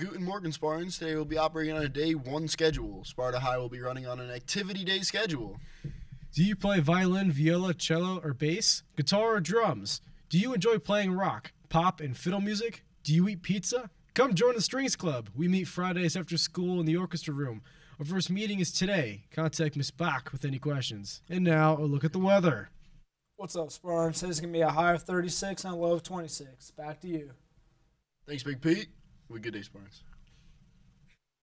Guten Morgen, Spartans. Today we'll be operating on a day one schedule. Sparta High will be running on an activity day schedule. Do you play violin, viola, cello, or bass? Guitar or drums? Do you enjoy playing rock, pop, and fiddle music? Do you eat pizza? Come join the Strings Club. We meet Fridays after school in the orchestra room. Our first meeting is today. Contact Miss Bach with any questions. And now, a look at the weather. What's up, Spartans? Today's going to be a high of 36 and a low of 26. Back to you. Thanks, Big Pete. A good day, Spartans.